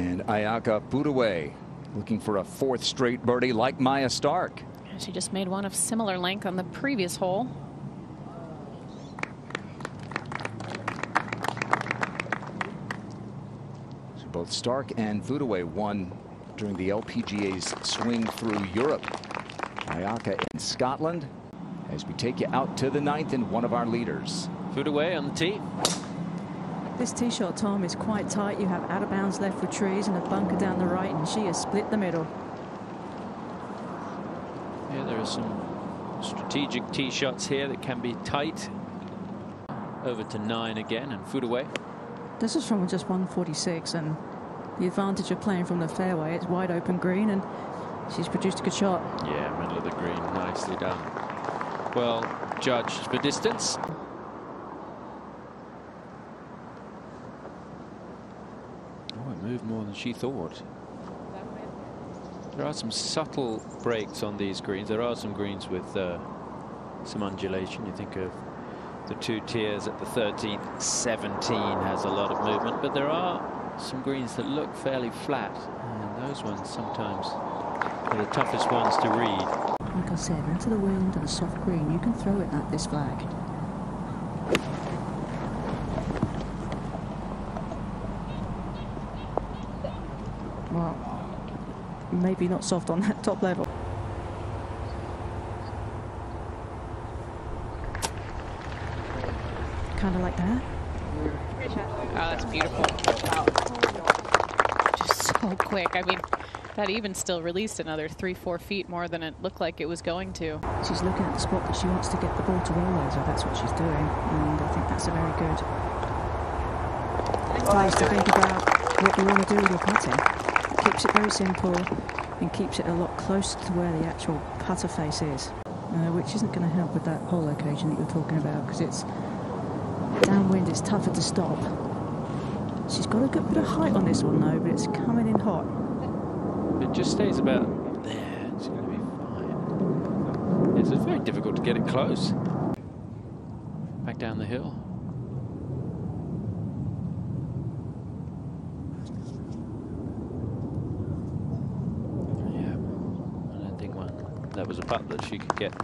And Ayaka Furue looking for a fourth straight birdie like Maja Stark. She just made one of similar length on the previous hole. So both Stark and Furue won during the LPGA's swing through Europe. Ayaka in Scotland as we take you out to the ninth and one of our leaders. Furue on the tee. This tee shot, Tom, is quite tight. You have out of bounds left with trees and a bunker down the right, and she has split the middle. Yeah, there are some strategic tee shots here that can be tight. Over to nine again, and Furue. This is from just 146, and the advantage of playing from the fairway, it's wide open green, and she's produced a good shot. Yeah, middle of the green, nicely done. Well judged for distance. Oh, it moved more than she thought. There are some subtle breaks on these greens. There are some greens with uh, some undulation. You think of the two tiers at the 13th, 17 has a lot of movement, but there are some greens that look fairly flat, and those ones sometimes are the toughest ones to read. Like I said, into the wind and a soft green, you can throw it at this flag. Well, maybe not soft on that top level. Kind of like that. Oh, that's beautiful. Just so quick. I mean, that even still released another three, four feet more than it looked like it was going to. She's looking at the spot that she wants to get the ball to roll over. That's what she's doing. And I think that's a very good place to think about what you want to do with your putting. Keeps it very simple and keeps it a lot closer to where the actual putter face is. Uh, which isn't going to help with that hole location that you're talking about because it's downwind, it's tougher to stop. She's got a good bit of height on this one though, but it's coming in hot. It just stays about there. It's going to be fine. It's very difficult to get it close. Back down the hill. Yeah, I don't think one that was a putt that she could get.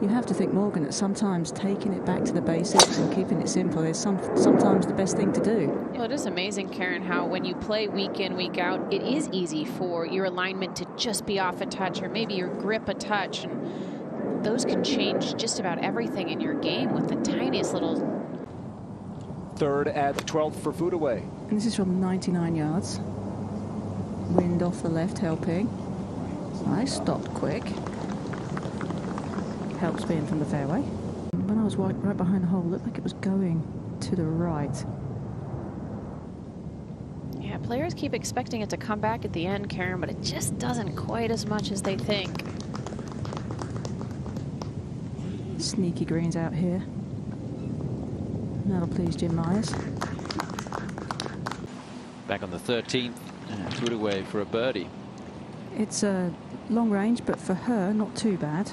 You have to think, Morgan, that sometimes taking it back to the basics and keeping it simple is some, sometimes the best thing to do. Well, it is amazing, Karen, how when you play week in, week out, it is easy for your alignment to just be off a touch or maybe your grip a touch. And those can change just about everything in your game with the tiniest little. Third at 12th for Furue. And this is from 99 yards. Wind off the left helping. I stopped quick. Helps being from the fairway. When I was right, right behind the hole, it looked like it was going to the right. Yeah, players keep expecting it to come back at the end, Karen, but it just doesn't quite as much as they think. Sneaky greens out here. That'll please Jim Myers. Back on the 13th, and away for a birdie. It's a long range, but for her, not too bad.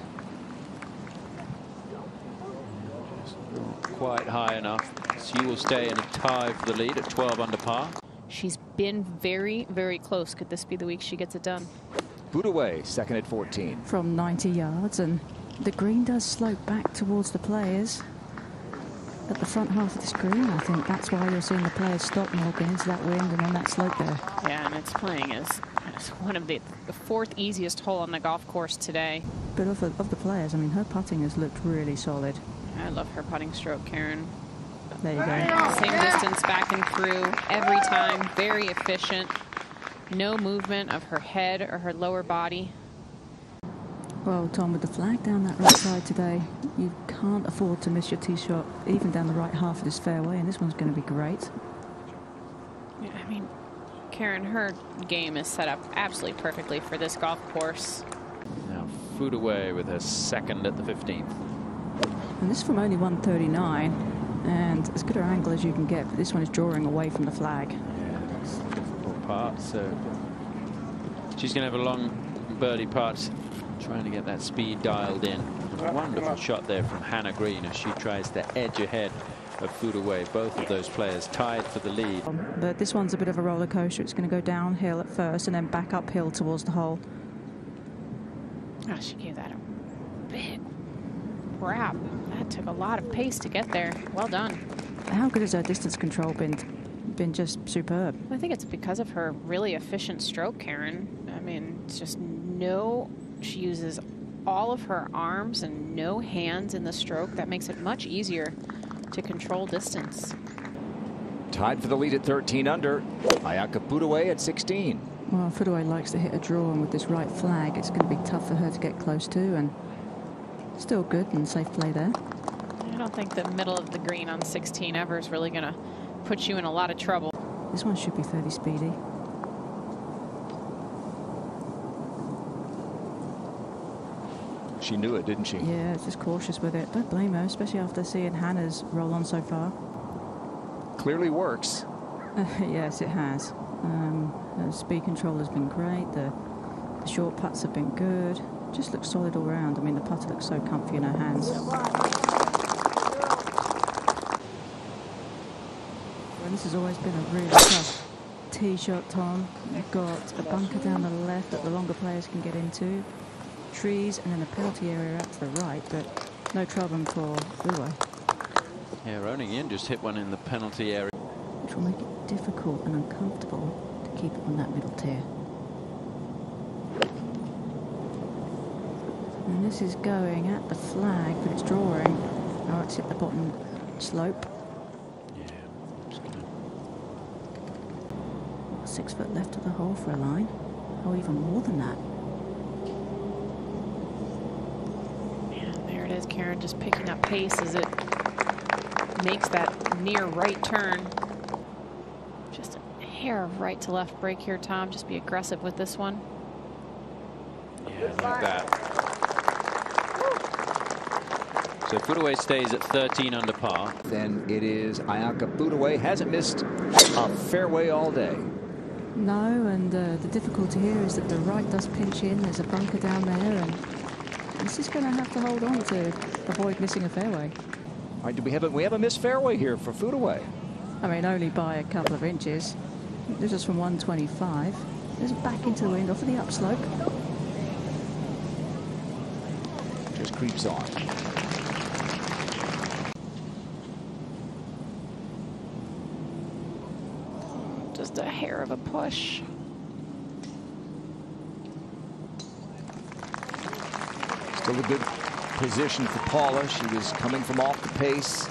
Quite high enough. She will stay in a tie for the lead at 12 under par. She's been very, very close. Could this be the week she gets it done? Furue, second at 14. From 90 yards, and the green does slope back towards the players at the front half of the green. I think that's why you're seeing the players stop Morgan into that wind and on that slope there. Yeah, and it's playing as, as one of the, the fourth easiest hole on the golf course today. But of the, of the players, I mean, her putting has looked really solid. I love her putting stroke, Karen. There you go. Same distance back and through every time. Very efficient. No movement of her head or her lower body. Well, Tom, with the flag down that right side today, you can't afford to miss your tee shot, even down the right half of this fairway, and this one's going to be great. Yeah, I mean, Karen, her game is set up absolutely perfectly for this golf course. Now Furue with her second at the 15th. And this is from only 139, and as good an angle as you can get, but this one is drawing away from the flag. Yeah, it's a difficult part. So she's going to have a long birdie putt, trying to get that speed dialed in. A wonderful shot there from Hannah Green as she tries to edge ahead of Furue. Both of those players tied for the lead. Um, but this one's a bit of a roller coaster. It's going to go downhill at first and then back uphill towards the hole. Oh, she gave that a big grab. That took a lot of pace to get there. Well done. How good has her distance control been? Been just superb. I think it's because of her really efficient stroke, Karen. I mean, it's just no. She uses all of her arms and no hands in the stroke. That makes it much easier to control distance. Tied for the lead at 13 under. Ayaka Furue at 16. Well, Furue likes to hit a draw, and with this right flag, it's going to be tough for her to get close to, and still good and safe play there. I don't think the middle of the green on 16 ever is really going to put you in a lot of trouble. This one should be fairly speedy. She knew it, didn't she? Yeah, just cautious with it. Don't blame her, especially after seeing Hannah's roll on so far. Clearly works. yes, it has. Um, the speed control has been great. The, the short putts have been good. Just looks solid all round. I mean, the putter looks so comfy in her hands. And this has always been a really tough tee shot, Tom. You've got a bunker down the left that the longer players can get into, trees, and then a penalty area out to the right, but no problem for Furue. Yeah, Ruoning Yin just hit one in the penalty area. which will make it difficult and uncomfortable to keep it on that middle tier. And this is going at the flag, but it's drawing. Oh, it's hit the bottom slope. Yeah, Six foot left of the hole for a line. Oh, even more than that. And there it is, Karen, just picking up pace as it makes that near right turn. Just a hair of right to left break here, Tom. Just be aggressive with this one. Yeah, like that. So Furue stays at 13 under par. Then it is Ayaka Furue. Hasn't missed a fairway all day. No, and uh, the difficulty here is that the right does pinch in. There's a bunker down there, and this is going to have to hold on to avoid missing a fairway. All right, do we have a, we have a missed fairway here for Furue. I mean, only by a couple of inches. This is from 125. There's back into the wind off of the upslope. Just creeps on. Just a hair of a push. A good position for Paula. She was coming from off the pace.